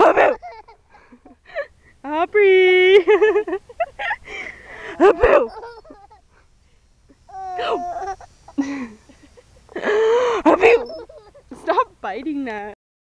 Abu! Aubrey! Abu! Abu! Stop biting that.